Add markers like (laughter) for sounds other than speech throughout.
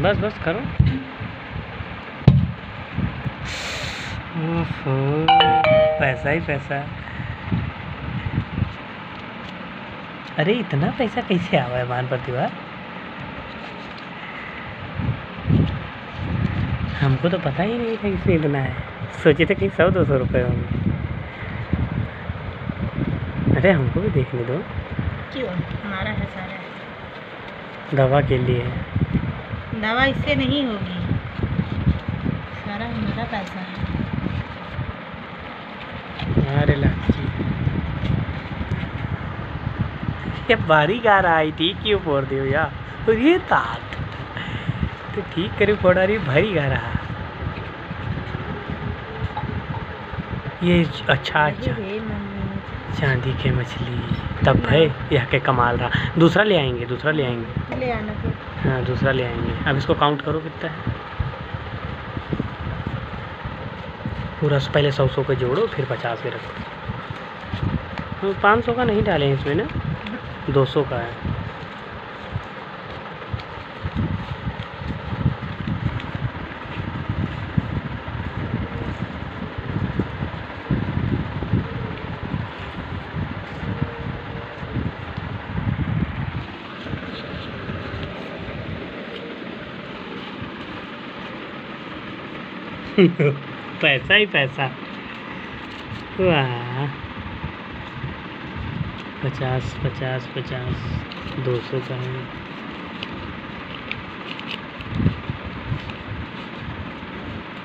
बस बस करो। ओहो, पैसा ही पैसा। अरे इतना पैसा कैसे आवा है मान प्रतिभा? हमको तो पता ही नहीं था इसमें इतना है। सोचे थे कि सौ दो सौ रुपये होंगे। अरे हमको भी देखने दो। क्यों? हमारा है सारा। दवा के लिए। दवा इससे नहीं होगी। सारा हमारा पैसा है। अरे ये बारीक आ रहा है ठीक क्यों फोड़ दियो यार? और ये तात तो ठीक करे फोड़ा रही भारी गा रहा ये अच्छा अच्छा। चांदी के मछली। तब है यह के कमाल रहा। दूसरा ले आएँगे दूसरा ले आएँगे। ले आना हाँ दूसरा ले आएँगे। अब इसको काउंट करो कितना है। पूरा पहले सौ सौ के जोड़ो, फिर पचास के रखो। पाँच सौ का नहीं डालें इसमें ना, दो सौ का है। (laughs) पैसा ही पैसा। वाह। पचास पचास पचास, दो सौ का है।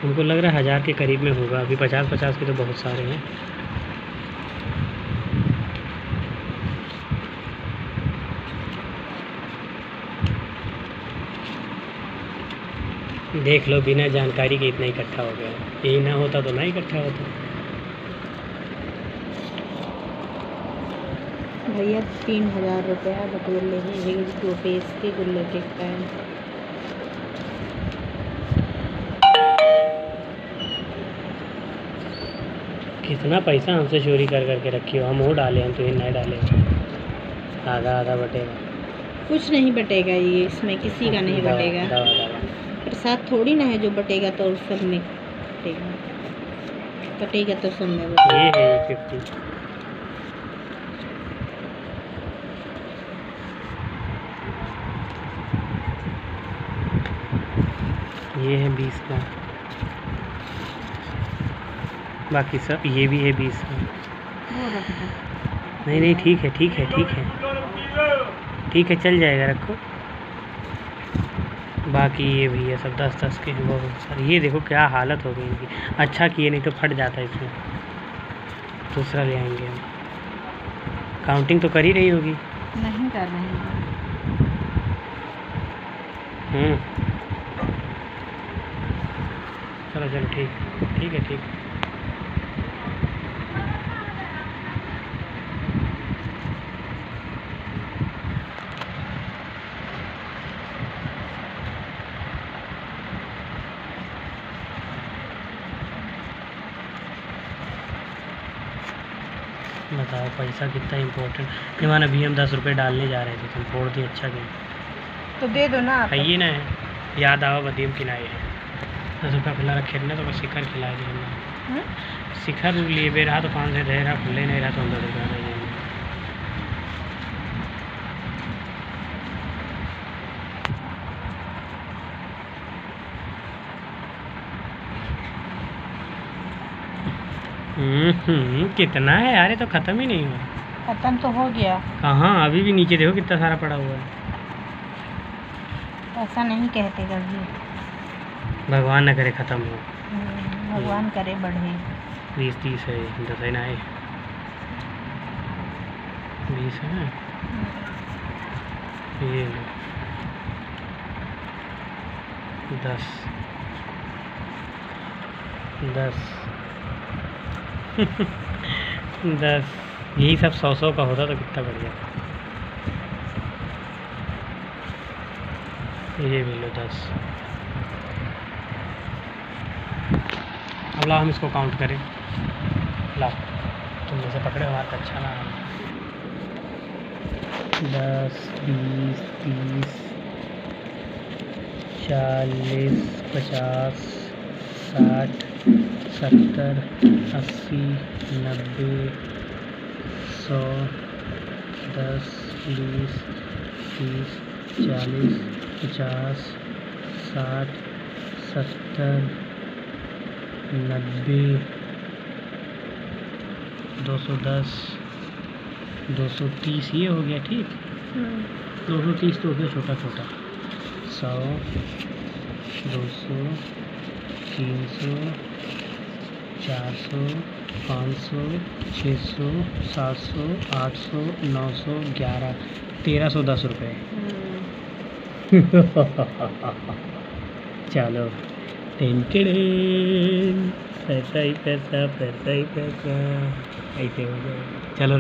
उनको लग रहा है हज़ार के करीब में होगा। अभी पचास पचास के तो बहुत सारे हैं। देख लो बिना जानकारी के इतना इकट्ठा हो गया। यही ना होता तो ना इकट्ठा होता। भैया तीन हज़ार रुपया बटोर ले भेज दो पेज के गुल्ले के पैन। कितना पैसा हमसे चोरी कर करके रखी हो? हम वो डाले हम तो ये नहीं डाले। आधा आधा बटेगा। कुछ नहीं बटेगा ये इसमें किसी का नहीं बटेगा। प्रसाद थोड़ी ना है जो बटेगा तो सब में कटेगा कटेगा तो सब में ये है फिफ्टी ये है बीस का। बाकी सब ये भी है बीस का। नहीं नहीं ठीक है ठीक है ठीक है। ठीक है चल जाएगा रखो। बाकी ये भैया है सब दस दस के जो बहुत सारे ये देखो क्या हालत हो गई इनकी। अच्छा किए नहीं तो फट जाता इसमें। दूसरा ले आएँगे हम। काउंटिंग तो कर ही रही होगी। नहीं कर रहे हैं। हम्म। चलो चलो ठीक। ठीक है ठीक। बताओ पैसा कितना इम्पोर्टेंट मैंने अभी हम दस रुपये डालने जा रहे थे तुम फोड़ दिए अच्छा गेम तो दे दो ना आप। खाइए ना याद आवा बदीम किनाए हैं। दस रुपया खुला रखे ना तो बस शिखर खिलाए थे हमने। हम्म? शिखर लिए बे रहा तो पाँच सौ दे रहा खुले नहीं रहा तो हम दस रुपया दे देंगे हम्म, कितना है यार ये तो ख़त्म ही नहीं हुआ। खत्म तो हो गया। कहाँ? अभी भी नीचे देखो कितना सारा पड़ा हुआ है। ऐसा नहीं कहते कभी भगवान न करे ख़त्म हो। हम्म, भगवान करे बढ़े। बीस तीस है दस है ना बीस है ना? ये लो। दस। दस। दस। यही सब सौ सौ का होता तो कितना बढ़िया। ये भी लो दस। अब लाओ, हम इसको काउंट करें। लाओ। तुम जैसे पकड़े हो, हाथ अच्छा ना। दस, बीस, तीस, चालीस, पचास। साठ सत्तर अस्सी नब्बे सौ दस बीस तीस चालीस पचास साठ सत्तर नब्बे दो सौ दस दो सौ तीस ये हो गया ठीक? दो सौ तीस तो हो गया छोटा छोटा सौ दो सौ तीन सौ, चार सौ, पाँच सौ, छः सौ, सात सौ, आठ सौ, नौ सौ, ग्यारह, तेरह सौ दस रुपये (laughs) चलो, टेन टेन, पैसा ही पैसा पैसा ही पैसा, ऐसे हो गया। चलो